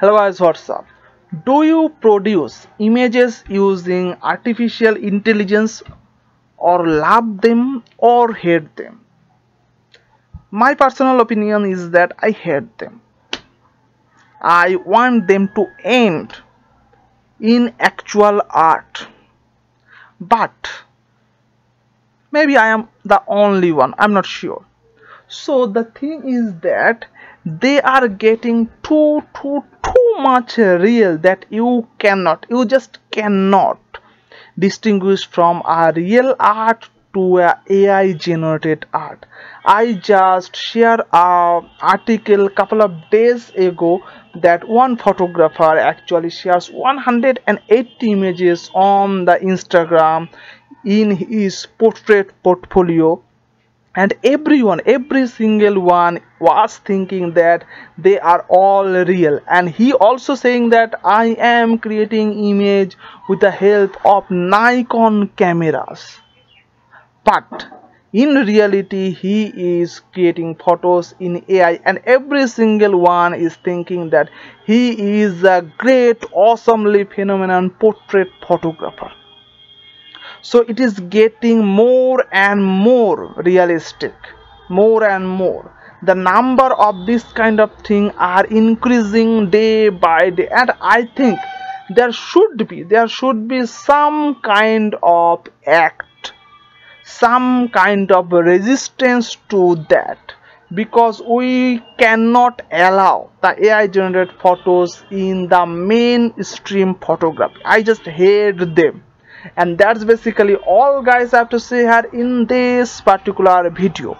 hello guys what's up? Do you produce images using artificial intelligence or love them or hate them? My personal opinion is that i hate them. I want them to end in actual art. But maybe i am the only one i'm not sure. So the thing is that they are getting too too much real that you cannot you just cannot distinguish from a real art to a ai generated art. I just share a article couple of days ago that one photographer actually shares 180 images on the instagram in his portrait portfolio and everyone every single one was thinking that they are all real. And he also saying that i am creating image with the help of nikon cameras. But in reality he is creating photos in ai and every single one is thinking that he is a great awesomely phenomenon portrait photographer so it is getting more and more realistic. More and more. The number of this kind of thing are increasing day by day. And i think there should be there should be some kind of act some kind of resistance to that. Because we cannot allow the ai generated photos in the mainstream photography. I just hate them and that's basically all guys I have to say here in this particular video.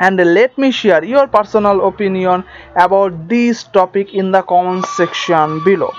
And let me share your personal opinion about this topic in the comment section below